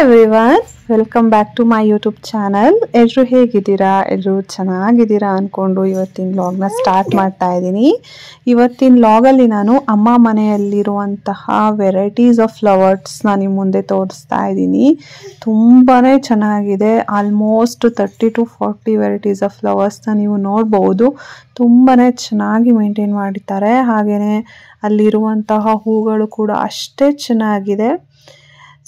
Everyone welcome back to my YouTube channel ಎಲ್ಲರೂ ಹೇಗಿದ್ದೀರಾ? ಎಲ್ಲರೂ ಚೆನ್ನಾಗಿದ್ದೀರಾ ಅಂದ್ಕೊಂಡು ಇವತ್ತಿನ ಲಾಗ್ನ ಸ್ಟಾರ್ಟ್ ಮಾಡ್ತಾ ಇದ್ದೀನಿ. ಇವತ್ತಿನ ಲಾಗಲ್ಲಿ ನಾನು ಅಮ್ಮ ಮನೆಯಲ್ಲಿರುವಂತಹ ವೆರೈಟೀಸ್ ಆಫ್ ಫ್ಲವರ್ಸ್ನ ನಿಮ್ಮ ಮುಂದೆ ತೋರಿಸ್ತಾ ಇದ್ದೀನಿ. ತುಂಬಾ ಚೆನ್ನಾಗಿದೆ. Almost thirty to forty varieties of ಫ್ಲವರ್ಸ್ನ ನೀವು ನೋಡ್ಬೋದು. ತುಂಬಾ ಚೆನ್ನಾಗಿ ಮೇಂಟೈನ್ ಮಾಡಿದ್ದಾರೆ. ಹಾಗೆಯೇ ಅಲ್ಲಿರುವಂತಹ ಹೂಗಳು ಕೂಡ ಅಷ್ಟೇ ಚೆನ್ನಾಗಿದೆ.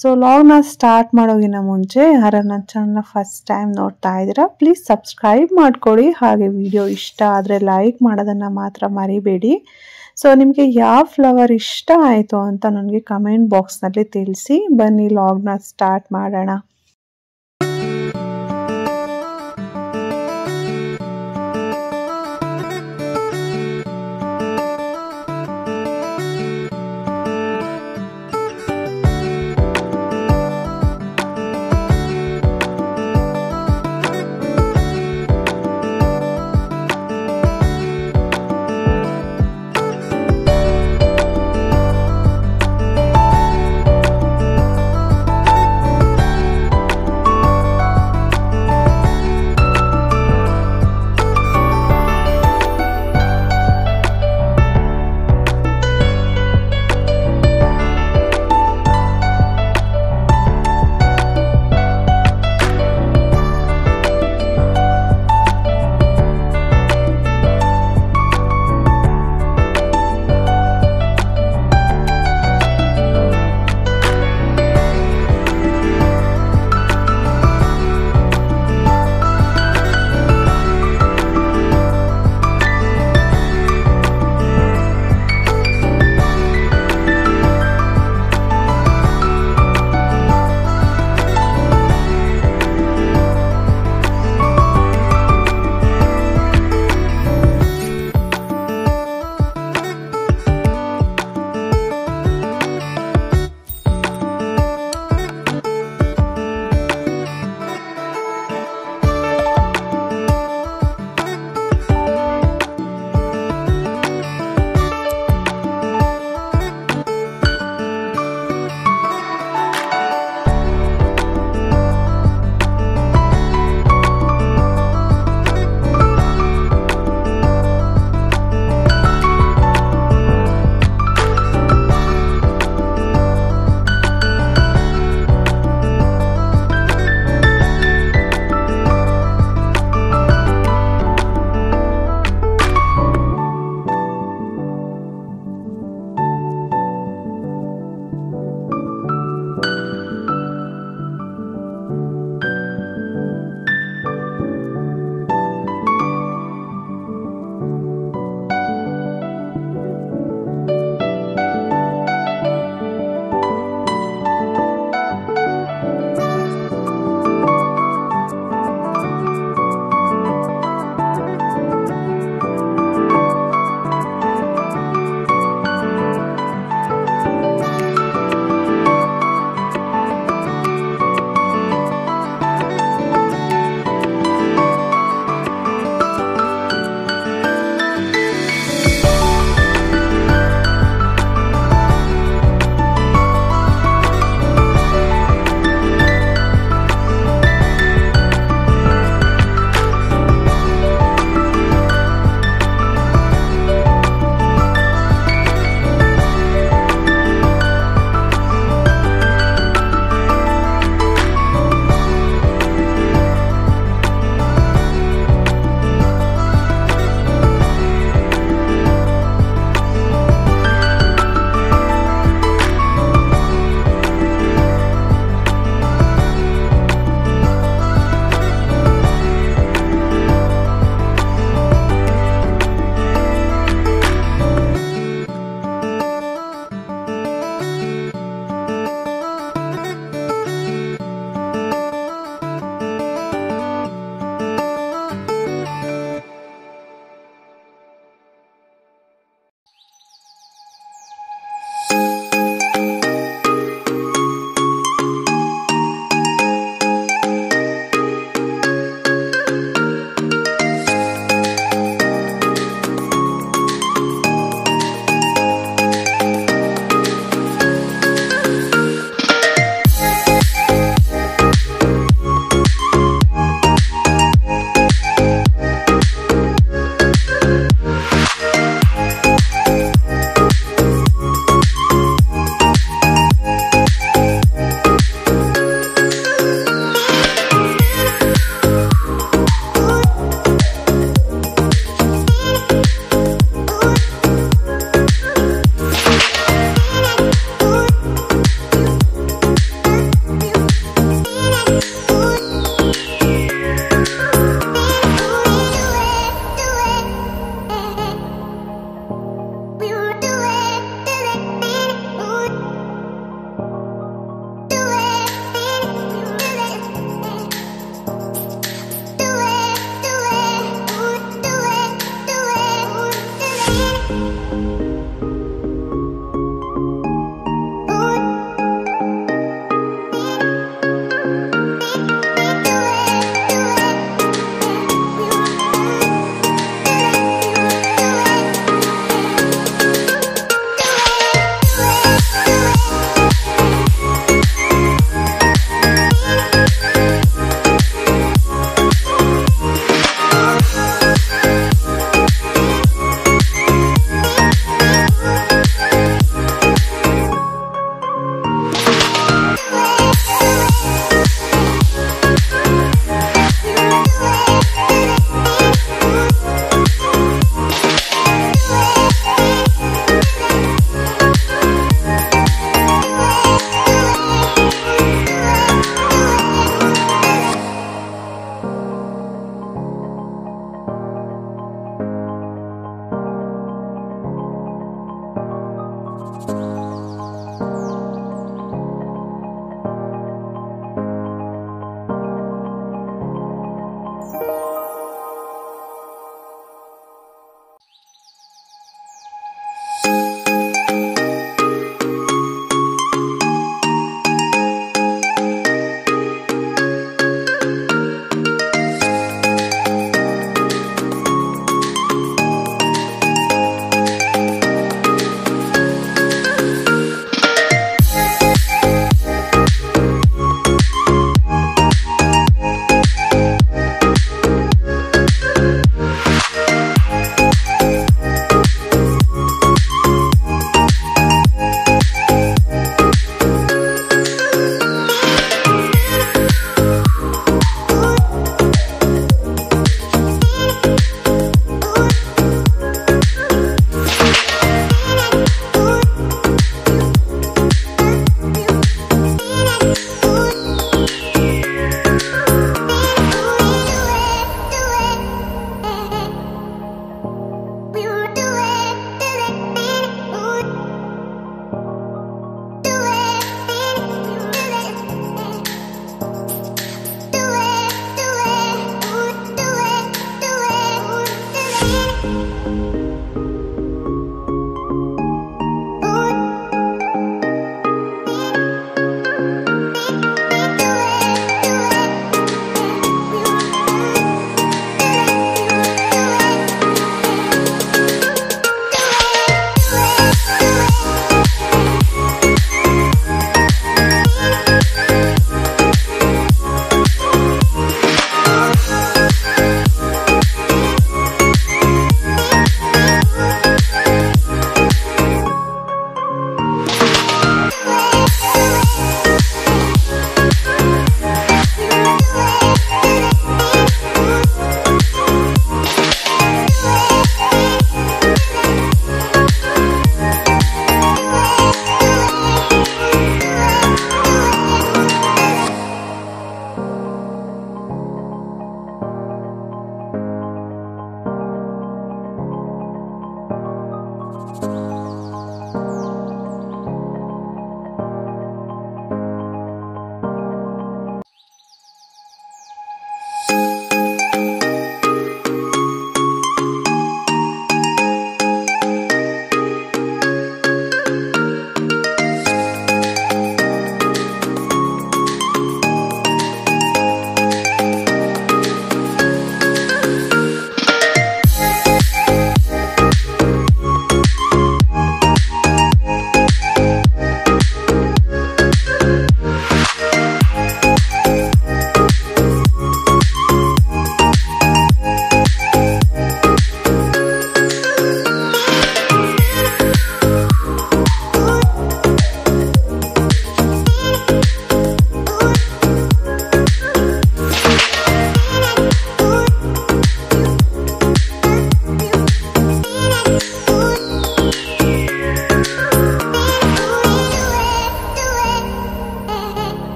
ಸೊ ಲಾಗ್ನ ಸ್ಟಾರ್ಟ್ ಮಾಡೋಗಿನ ಮುಂಚೆ ಯಾರ ನನ್ನ ಚಾನಲ್ನ ಫಸ್ಟ್ ಟೈಮ್ ನೋಡ್ತಾ ಇದ್ದೀರಾ ಪ್ಲೀಸ್ ಸಬ್ಸ್ಕ್ರೈಬ್ ಮಾಡ್ಕೊಳ್ಳಿ ಹಾಗೆ ವಿಡಿಯೋ ಇಷ್ಟ ಆದರೆ ಲೈಕ್ ಮಾಡೋದನ್ನು ಮಾತ್ರ ಮರಿಬೇಡಿ. ಸೊ ನಿಮಗೆ ಯಾವ ಫ್ಲವರ್ ಇಷ್ಟ ಆಯಿತು ಅಂತ ನನಗೆ ಕಮೆಂಟ್ ಬಾಕ್ಸ್ನಲ್ಲಿ ತಿಳಿಸಿ. ಬನ್ನಿ ಲಾಗ್ನ ಸ್ಟಾರ್ಟ್ ಮಾಡೋಣ.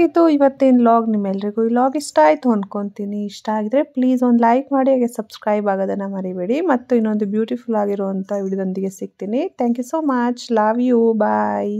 ಇಷ್ಟ ಆಗಿತ್ತು, ಇವತ್ತಿನ ಲಾಗ್ ನಿಮ್ಮೆಲ್ರಿಗೂ? ಈ ಲಾಗ್ ಇಷ್ಟ ಆಯಿತು ಅಂದ್ಕೊತೀನಿ ಇಷ್ಟ ಆಗಿದ್ರೆ ಪ್ಲೀಸ್ ಒಂದು ಲೈಕ್ ಮಾಡಿ, ಹಾಗೆ ಸಬ್ಸ್ಕ್ರೈಬ್ ಆಗೋದನ್ನು ಮರಿಬೇಡಿ. ಮತ್ತು ಇನ್ನೊಂದು ಬ್ಯೂಟಿಫುಲ್ ಆಗಿರುವಂಥ ವಿಡಿಯೋದೊಂದಿಗೆ ಸಿಗ್ತೀನಿ. Thank you so much love you bye